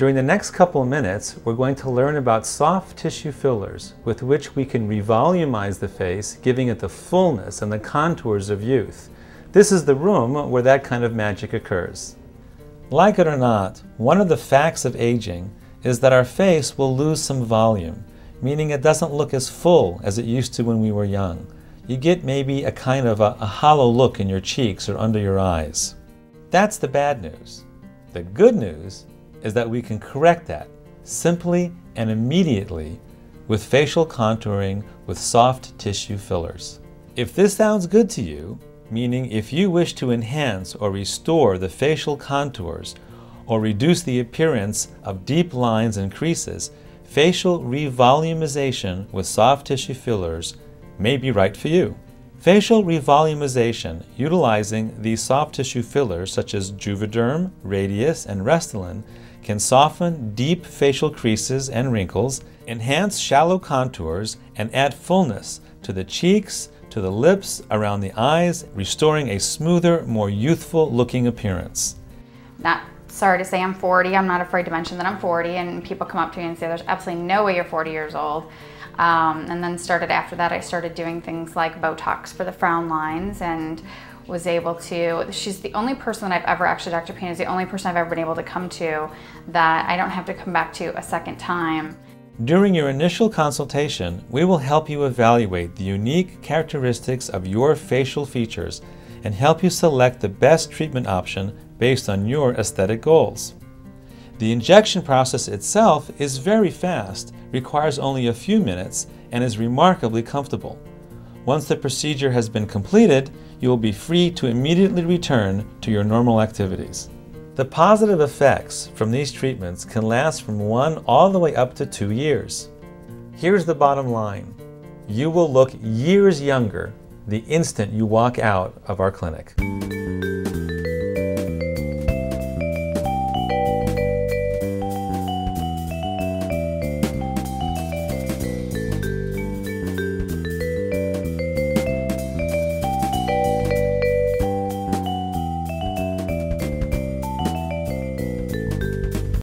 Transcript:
During the next couple of minutes, we're going to learn about soft tissue fillers with which we can revolumize the face, giving it the fullness and the contours of youth. This is the room where that kind of magic occurs. Like it or not, one of the facts of aging is that our face will lose some volume, meaning it doesn't look as full as it used to when we were young. You get maybe a kind of a, a hollow look in your cheeks or under your eyes. That's the bad news. The good news is that we can correct that simply and immediately with facial contouring with soft tissue fillers. If this sounds good to you, meaning if you wish to enhance or restore the facial contours or reduce the appearance of deep lines and creases, facial revolumization with soft tissue fillers may be right for you. Facial revolumization utilizing these soft tissue fillers such as Juvederm, Radiesse, and Restylane can soften deep facial creases and wrinkles, enhance shallow contours, and add fullness to the cheeks, to the lips, around the eyes, restoring a smoother, more youthful looking appearance. Not sorry to say I'm 40. I'm not afraid to mention that I'm 40, and people come up to me and say, There's absolutely no way you're 40 years old. Um, and then started after that, I started doing things like Botox for the frown lines and was able to, she's the only person that I've ever, actually Dr. Pina is the only person I've ever been able to come to that I don't have to come back to a second time. During your initial consultation, we will help you evaluate the unique characteristics of your facial features and help you select the best treatment option based on your aesthetic goals. The injection process itself is very fast, requires only a few minutes, and is remarkably comfortable. Once the procedure has been completed, you will be free to immediately return to your normal activities. The positive effects from these treatments can last from one all the way up to two years. Here's the bottom line. You will look years younger the instant you walk out of our clinic.